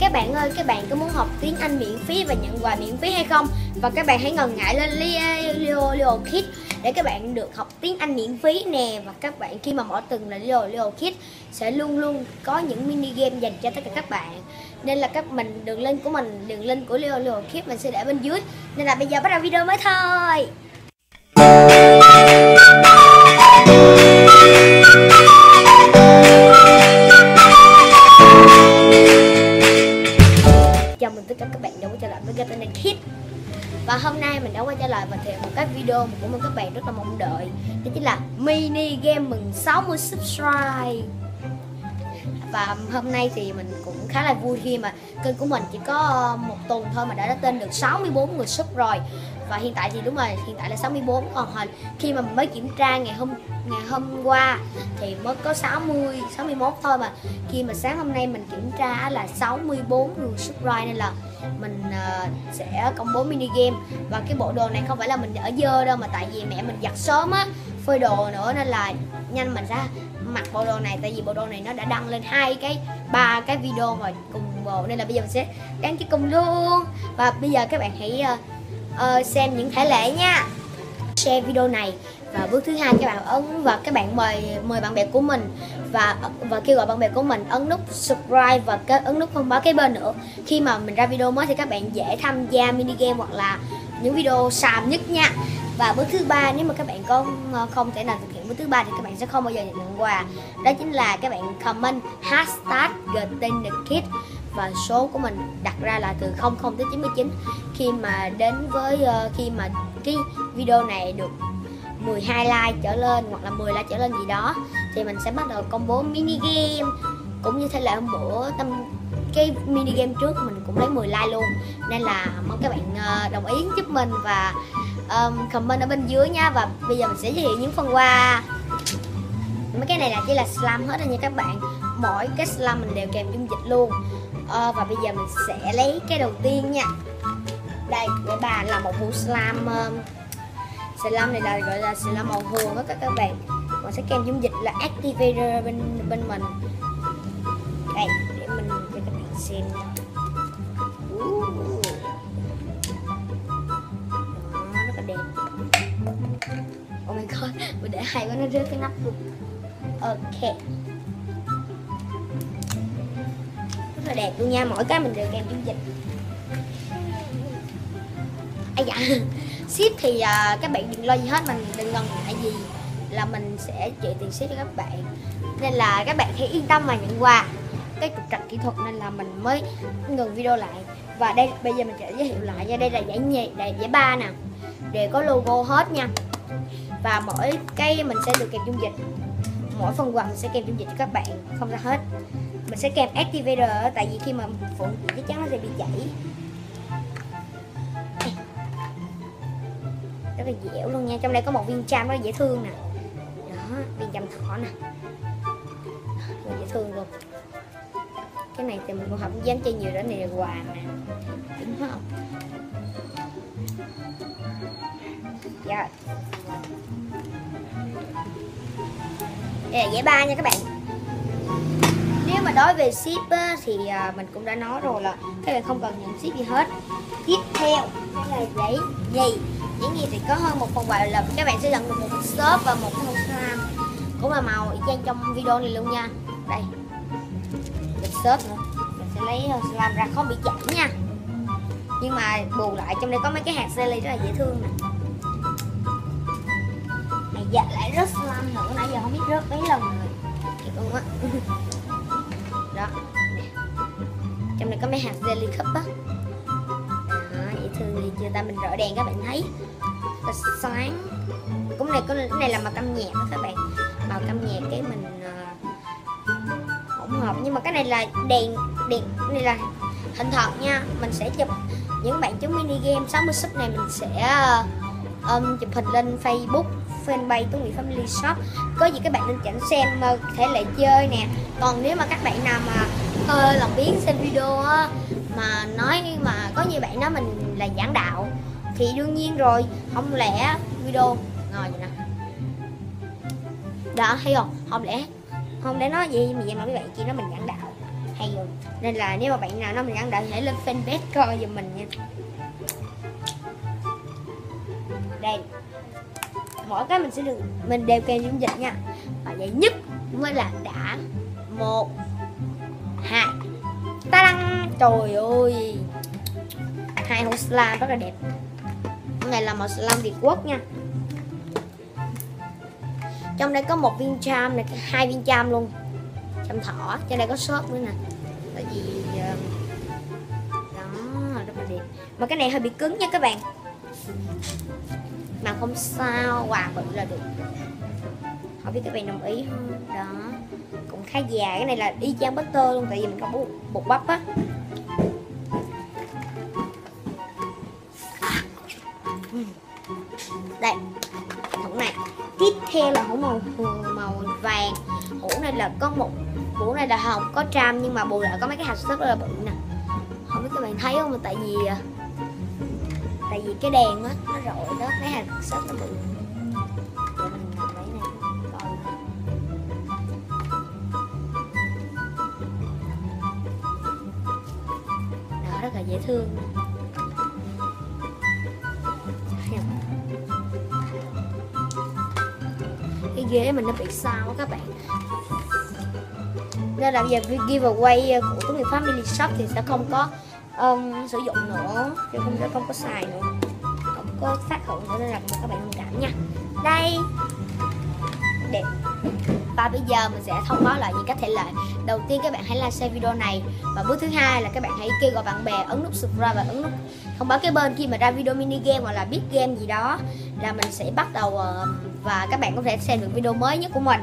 các bạn ơi, các bạn có muốn học tiếng Anh miễn phí và nhận quà miễn phí hay không? Và các bạn hãy ngần ngại lên Leo Leo Kids để các bạn được học tiếng Anh miễn phí nè. Và các bạn khi mà mở từng là Leo Leo Kids sẽ luôn luôn có những mini game dành cho tất cả các bạn. Nên là các mình, đường link của mình, đường link của Leo Leo Kids mình sẽ để bên dưới. Nên là bây giờ bắt đầu video mới thôi. Tất cả các bạn đã quay trở lại với Gatana Kid và hôm nay mình đã quay trở lại và thêm một cái video mà cũng mong các bạn rất là mong đợi. Đó chính là mini game mừng 60 subscribe. Và hôm nay thì mình cũng khá là vui khi mà kênh của mình chỉ có một tuần thôi mà đã đã tên được 64 người sub rồi và hiện tại thì đúng rồi hiện tại là 64 còn hồi khi mà mới kiểm tra ngày hôm ngày hôm qua thì mới có 60 61 thôi mà. Khi mà sáng hôm nay mình kiểm tra là 64 người subscribe nên là mình uh, sẽ công bố mini game. Và cái bộ đồ này không phải là mình ở dơ đâu mà tại vì mẹ mình giặt sớm á phơi đồ nữa nên là nhanh mình ra mặc bộ đồ này. Tại vì bộ đồ này nó đã đăng lên hai cái ba cái video mà cùng bộ. Nên là bây giờ mình sẽ đăng cái cùng luôn. Và bây giờ các bạn hãy uh, uh, xem những thể lệ nha. Share video này và bước thứ hai các bạn ấn và các bạn mời mời bạn bè của mình và và kêu gọi bạn bè của mình ấn nút subscribe và cái ấn nút thông báo cái bên nữa. Khi mà mình ra video mới thì các bạn dễ tham gia mini game hoặc là những video xàm nhất nha. Và bước thứ ba nếu mà các bạn có ờ, không thể nào thực hiện bước thứ ba thì các bạn sẽ không bao giờ nhận quà. Đó chính là các bạn comment hashtag getting the kid và số của mình đặt ra là từ 00 tới 99 khi mà đến với uh, khi mà cái video này được 12 like trở lên hoặc là 10 like trở lên gì đó thì mình sẽ bắt đầu công bố mini game. Cũng như thế là hôm bữa tâm cái mini game trước mình cũng lấy 10 like luôn. Nên là mong các bạn uh, đồng ý giúp mình và um, comment ở bên dưới nha. Và bây giờ mình sẽ giới thiệu những phần quà. Mấy cái này là chỉ là slam hết rồi nha các bạn. Mỗi cái slam mình đều kèm dung dịch luôn uh, và bây giờ mình sẽ lấy cái đầu tiên nha. Đây để bà là một bộ slam ờ, um, slime này là gọi là slime màu hường đó các các bạn. Mình sẽ kèm dung dịch là activator bên bên mình. Đây để mình cho các bạn xem nha. Rất là đẹp. Oh my god mình để hai con nó rớt cái nắp luôn. Ok. Là đẹp luôn nha mỗi cái mình đều kèm dung dịch. Ai dạ. Ship thì uh, các bạn đừng lo gì hết mình đừng ngần ngại gì là mình sẽ chạy tiền ship cho các bạn. Nên là các bạn hãy yên tâm mà nhận quà cái trục trặc kỹ thuật nên là mình mới ngừng video lại. Và đây bây giờ mình sẽ giới thiệu lại nha. Đây là giải nhì đây giải ba nè. Đều có logo hết nha. Và mỗi cái mình sẽ được kèm dung dịch mỗi phần quà mình sẽ kèm dung dịch cho các bạn, không ra hết. Mình sẽ kèm activator, tại vì khi mà phụ chắc chắn nó sẽ bị chảy. Rất là dẻo luôn nha, trong đây có một viên cham rất là dễ thương nè. Đó, viên cham thỏ nè. Rất dễ thương luôn. Cái này thì mình cũng không dám chơi nhiều đó này là quà nè đúng không? Yeah đây là giải ba nha các bạn. Nếu mà nói về ship á, thì à, mình cũng đã nói rồi là các bạn không cần nhận ship gì hết. Tiếp theo đây là giấy nhì. Giấy nhì thì có hơn một phần quà là các bạn sẽ nhận được một shop và một hộp slam cũng là màu y chang trong video này luôn nha. Đây được shop nữa. Mình sẽ lấy ờ, slam ra không bị chảy nha. Nhưng mà bù lại trong đây có mấy cái hạt jelly rất là dễ thương nè. này dạ lại rớt slam nữa. Nãy giờ không biết rớt mấy lần rồi. Thiệt luôn á. Đó. Trong này có mấy hạt jelly cup á. Đó dễ thương thì chưa ta? Mình rõ đèn các bạn thấy. Rất sáng. Cũng này có cái này là màu cam nhạt đó các bạn. Màu cam nhạt cái mình uh, hỗn hợp. Nhưng mà cái này là đèn đèn cái này là hình thật nha. Mình sẽ chụp những bạn chúng mini game 60 sub này. Mình sẽ uh, um, chụp hình lên Facebook fanpage Tú Nguyễn Family Shop. Có gì các bạn nên chỉnh xem uh, thể lệ chơi nè. Còn nếu mà các bạn nào mà hơi lòng biến xem video á mà nói mà có nhiều bạn nói mình là giảng đạo thì đương nhiên rồi. Không lẽ video ngồi vậy nè? Đó thấy không? Không lẽ không lẽ nói gì mà vậy mà mấy bạn chỉ nói mình giảng đạo? Hay rồi nên là nếu mà bạn nào nói mình giảng đạo hãy lên fanpage coi giùm mình nha. Đây mỗi cái mình sẽ được, mình đều kèm dung dịch nha. Và giải nhất mới là đã. Một, hai. Ta đăng trời ơi. Hai hộp slime rất là đẹp. Cái này là màu slime Việt Quốc nha. Trong đây có một viên cham này, hai viên cham luôn. Cham thỏ. Trên đây có shop nữa nè. Tại vì ờ, đó, rất là đẹp. Mà cái này hơi bị cứng nha các bạn mà không sao quà bự là được. Không biết các bạn đồng ý không? Đó. Cũng khá già cái này là y chang butter luôn tại vì mình có bột, bột bắp á. Đây hũ này. Tiếp theo là hũ màu màu vàng. Hũ này là có một hũ này là hồng có tram nhưng mà bù lại có mấy cái hạt rất là bự nè. Không biết các bạn thấy không? Tại vì à, tại vì cái đèn á, nó rọi đó, mấy hạt rất nó bự. Đó, rất là dễ thương. Cái ghế mình nó bị sao các bạn. Nên là bây giờ giveaway của cái người family shop thì sẽ không có um, sử dụng nữa. Chứ không sẽ không có xài nữa. Không có phát hiện nữa nên là các bạn thông cảm nha. Đây. Đẹp. Và bây giờ mình sẽ thông báo lại những cách thể lệ đầu tiên các bạn hãy like share video này. Và bước thứ hai là các bạn hãy kêu gọi bạn bè ấn nút subscribe và ấn nút thông báo cái bên khi mà ra video mini game hoặc là biết game gì đó là mình sẽ bắt đầu ờ, và các bạn có thể xem được video mới nhất của mình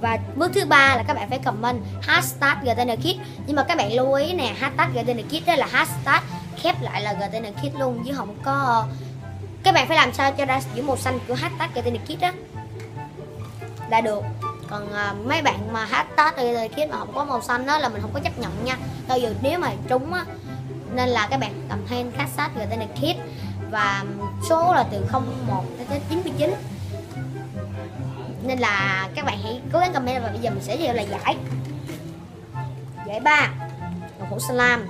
và bước thứ ba là các bạn phải comment hashtag GTNKid nhưng mà các bạn lưu ý nè hashtag GTNKid đó là hashtag khép lại là GTNKid luôn chứ không có các bạn phải làm sao cho ra chữ màu xanh của hashtag GTNKid đó là được. Còn uh, mấy bạn mà hashtag GTNKid mà không có màu xanh đó là mình không có chấp nhận nha. Cho dù nếu mà trúng á nên là các bạn cầm thêm hashtag GTNKid và số là từ 01 tới 99 nên là các bạn hãy cố gắng comment và bây giờ mình sẽ gieo là giải. Giải ba. Một hũ slam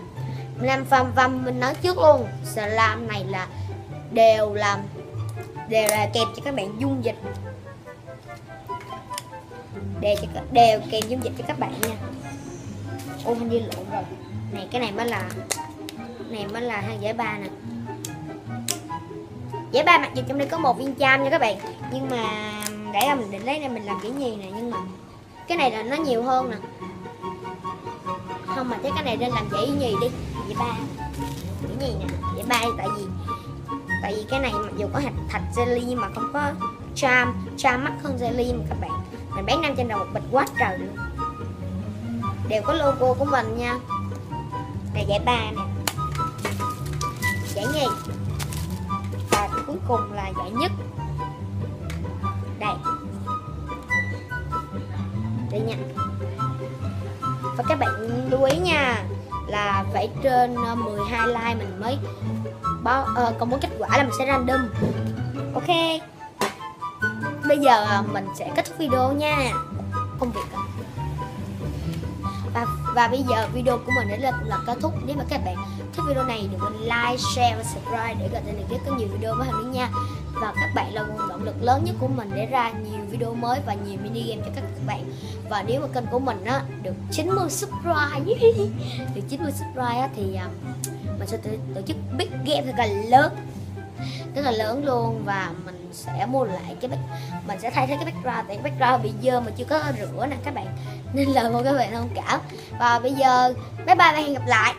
mình làm và, và mình nói trước luôn. Slam này là đều làm đều là kèm cho các bạn dung dịch. Đều cho đều kèm dung dịch cho các bạn nha. Ô hình như lộn rồi. Này cái này mới là này mới là hai giải ba nè. Giải ba mặc dù trong đây có một viên cham nha các bạn. Nhưng mà để ra mình định lấy này mình làm kỹ nhì nè nhưng mà cái này là nó nhiều hơn nè. Không mà chắc cái này nên làm dễ nhì đi giải ba. Kỹ nhì nè giải ba tại vì tại vì cái này mặc dù có hạt thạch jelly nhưng mà không có charm charm mắc hơn jelly mà các bạn. Mình bán năm trên đầu một bịch quá trời luôn. Đều có logo của mình nha. Này giải ba nè. Giải nhì. Và cuối cùng là giải nhất. Đây nha. Và các bạn lưu ý nha là phải trên ờ, 12 like mình mới báo uh, công bố kết quả là mình sẽ random. Ok. Bây giờ ờ, mình sẽ kết thúc video nha. Công việc à. và và bây giờ video của mình đến là là kết thúc. Nếu mà các bạn thích video này đừng quên like share và subscribe để gần đây có nhiều video mới hơn nữa nha và các bạn là nguồn động lực lớn nhất của mình để ra nhiều video mới và nhiều mini game cho các bạn. Và nếu mà kênh của mình á được 90 subscribe được 90 subscribe á, thì à, mình sẽ tổ, tổ chức big game thật là lớn. Rất là lớn luôn và mình sẽ mua lại cái bách mình sẽ thay thế cái background tại cái background bị dơ mà chưa có rửa nè các bạn. Nên là mong các bạn thông cảm. Và bây giờ bye bye và hẹn gặp lại.